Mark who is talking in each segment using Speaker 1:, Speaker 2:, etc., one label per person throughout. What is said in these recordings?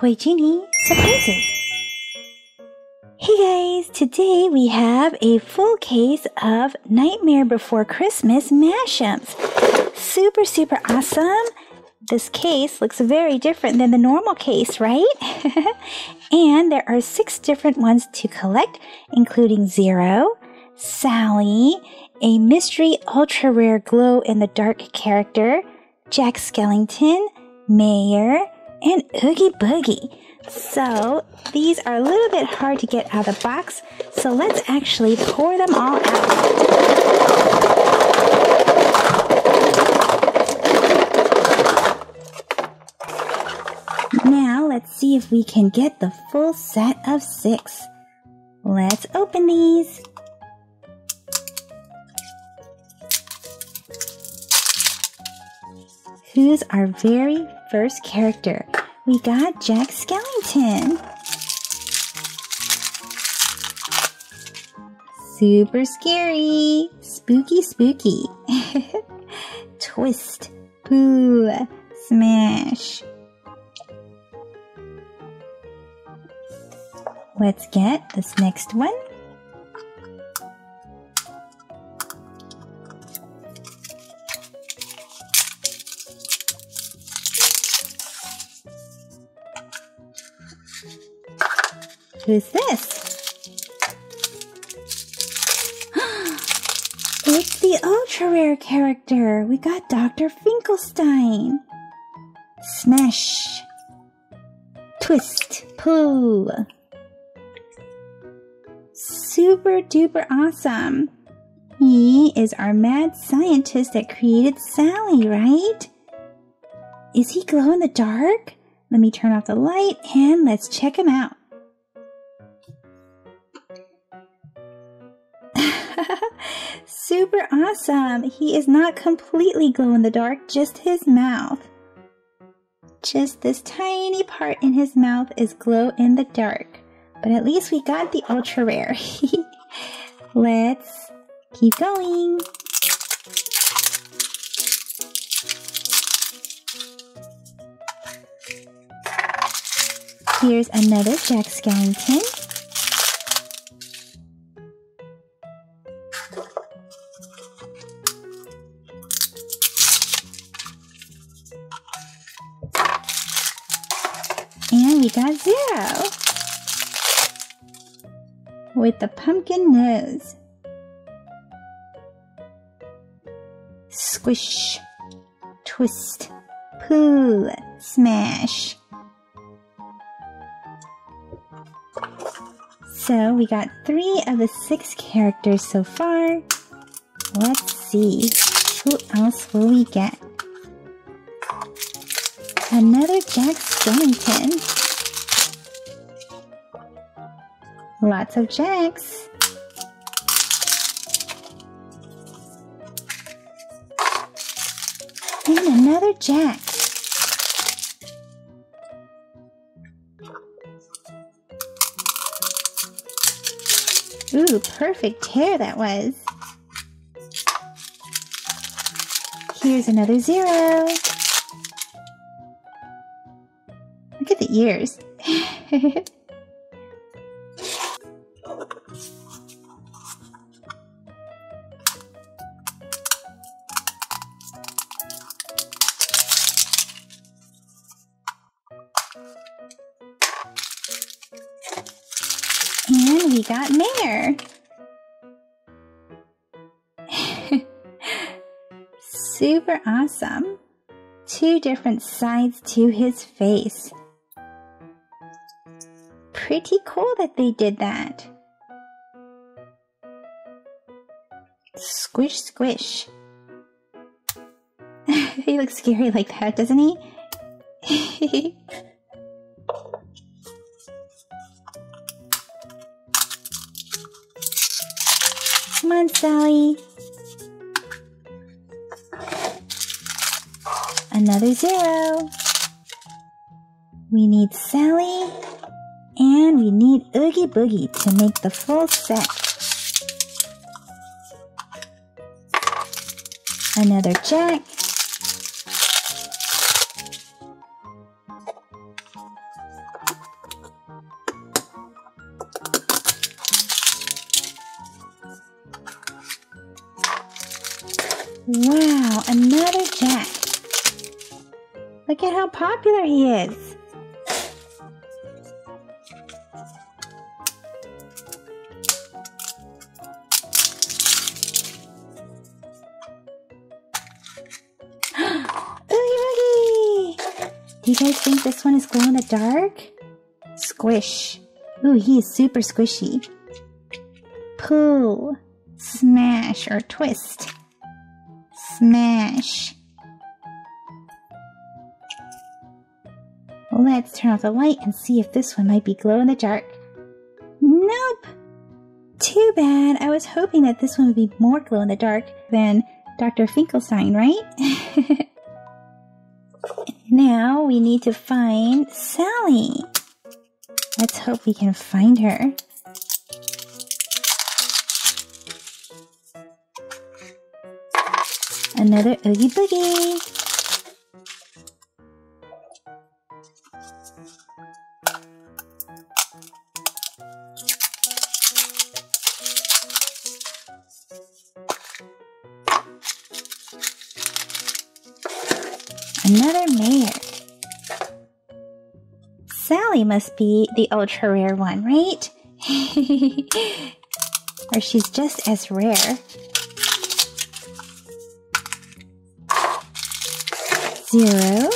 Speaker 1: Toy Genie Surprises. Hey guys, today we have a full case of Nightmare Before Christmas Mashems. Super, super awesome. This case looks very different than the normal case, right? and there are six different ones to collect, including Zero, Sally, a mystery ultra rare glow in the dark character, Jack Skellington, Mayor, and Oogie Boogie. So these are a little bit hard to get out of the box, so let's actually pour them all out. Now let's see if we can get the full set of six. Let's open these. Who's our very first character? We got Jack Skellington. Super scary. Spooky, spooky. Twist. Boo. Smash. Let's get this next one. Who's this? it's the ultra rare character. We got Dr. Finkelstein. Smash. Twist. Pull. Super duper awesome. He is our mad scientist that created Sally, right? Is he glow in the dark? Let me turn off the light and let's check him out. Super awesome! He is not completely glow in the dark, just his mouth. Just this tiny part in his mouth is glow in the dark. But at least we got the ultra rare. Let's keep going. Here's another Jack Skellington. And we got Zero with the pumpkin nose. Squish, twist, pull, smash. So we got three of the six characters so far. Let's see, who else will we get? Another Jack Skellington. Lots of jacks. And another jack. Ooh, perfect tear that was. Here's another zero. Look at the ears. And we got Mayor. Super awesome. Two different sides to his face. Pretty cool that they did that. Squish, squish. he looks scary like that, doesn't he? Come on, Sally. Another zero. We need Sally. And we need Oogie Boogie to make the full set. Another Jack. Wow, another Jack. Look at how popular he is. Do you guys think this one is glow in the dark? Squish. Ooh, he is super squishy. Pull, smash, or twist. Smash. Let's turn off the light and see if this one might be glow in the dark. Nope! Too bad. I was hoping that this one would be more glow in the dark than Dr. Finkelstein, right? Now we need to find Sally. Let's hope we can find her. Another Oogie Boogie. Another mayor. Sally must be the ultra rare one, right? or she's just as rare. Zero.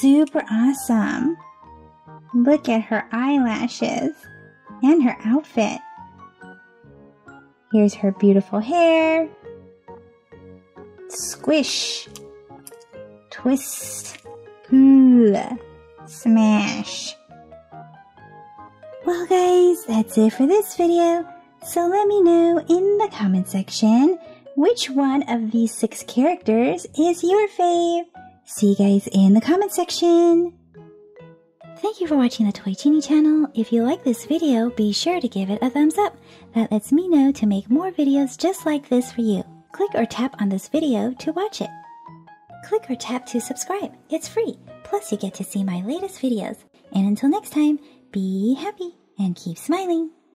Speaker 1: Super awesome. Look at her eyelashes and her outfit. Here's her beautiful hair. Squish. Twist. Pull. Smash. Well guys, that's it for this video. So let me know in the comment section which one of these six characters is your fave. See you guys in the comment section. Thank you for watching the Toy Genie channel. If you like this video, be sure to give it a thumbs up. That lets me know to make more videos just like this for you. Click or tap on this video to watch it. Click or tap to subscribe. It's free. Plus you get to see my latest videos. And until next time, be happy and keep smiling.